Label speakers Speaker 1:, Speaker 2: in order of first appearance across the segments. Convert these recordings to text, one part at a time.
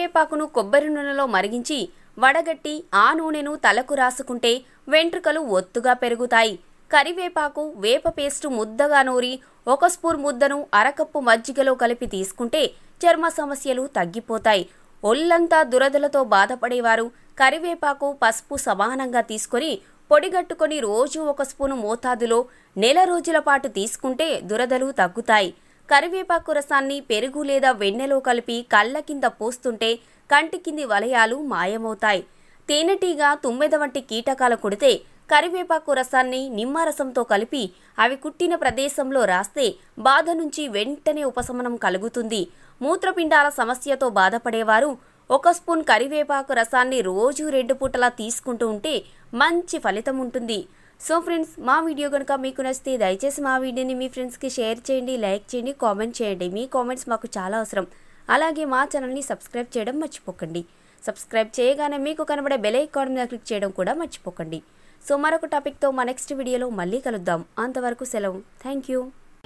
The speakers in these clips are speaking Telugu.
Speaker 1: కరివేపాకును కొబ్బరి నూనెలో మరిగించి వడగట్టి ఆ నూనెను తలకు రాసుకుంటే వెంట్రుకలు ఒత్తుగా పెరుగుతాయి. కరివేపాకు వేప పేస్టు ముద్దగా నూరి ఒక స్పూన్ ముద్దను అరకప్పు మజ్జిగలో కలిపి తీసుకుంటే చర్మ సమస్యలు తగ్గిపోతాయి. ఒళ్ళంతా దురదలతో బాధపడేవారు కరివేపాకు పసుపు సమానంగా తీసుకొని పొడిగట్టుకొని రోజు ఒక స్పూను మోతాదులో నెల రోజుల పాటు తీసుకుంటే దురదలు తగ్గుతాయి. కరివేపాకు రసాన్ని పెరుగు లేదా వెన్నెలో కలిపి కళ్ళ కింద పోస్తుంటే కంటి కింది వలయాలు మాయమవుతాయి. తేనెటీగ తుమ్మెద వంటి కీటకాలు కొడితే కరివేపాకు రసాన్ని నిమ్మరసంతో కలిపి అవి కుట్టిన ప్రదేశంలో రాస్తే బాధ నుంచి వెంటనే ఉపశమనం కలుగుతుంది. మూత్రపిండాల సమస్యతో బాధపడేవారు ఒక స్పూన్ కరివేపాకు రసాన్ని రోజు రెండు పూటలా తీసుకుంటూ ఉంటే మంచి ఫలితం ఉంటుంది. సో ఫ్రెండ్స్ మా వీడియో కనుక మీకు నచ్చితే దయచేసి మా వీడియోని మీ ఫ్రెండ్స్కి షేర్ చేయండి లైక్ చేయండి కామెంట్ చేయండి. మీ కామెంట్స్ మాకు చాలా అవసరం. అలాగే మా ఛానల్ని సబ్స్క్రైబ్ చేయడం మర్చిపోకండి. సబ్స్క్రైబ్ చేయగానే మీకు కనబడే బెల్ ఐకాన్ మీద క్లిక్ చేయడం కూడా మర్చిపోకండి. సో మరొక టాపిక్తో మా నెక్స్ట్ వీడియోలో మళ్ళీ కలుద్దాం. అంతవరకు సెలవు. థ్యాంక్ యూ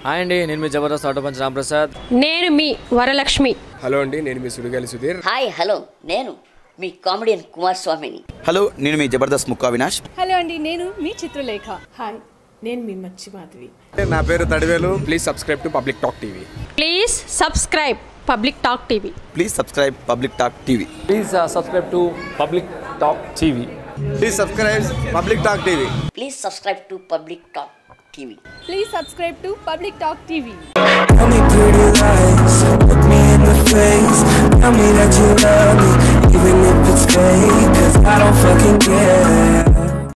Speaker 2: హాయ్ అండి నేను మీ జబర్దస్త్ ఆటో పంచ్ రాంప్రసాద్
Speaker 3: నేను మీ వరలక్ష్మి.
Speaker 4: హలో అండి నేను మీ సుడిగాలి సుధీర్.
Speaker 5: హాయ్ హలో నేను మీ కామెడియన్ కుమార్ స్వామిని
Speaker 6: హలో నేను మీ జబర్దస్త్ ముక్కా వినాష్
Speaker 7: హలో అండి నేను మీ చిత్రలేఖ. హాయ్ నేను మీ మచ్చి మాధవి.
Speaker 4: నా పేరు Thadivelu. Please subscribe to public talk TV.
Speaker 3: Please subscribe public talk TV.
Speaker 6: Please subscribe public talk TV.
Speaker 2: Please subscribe to public talk TV.
Speaker 6: Please subscribe public talk TV.
Speaker 5: Please subscribe to public talk TV.
Speaker 7: Please subscribe to public talk TV.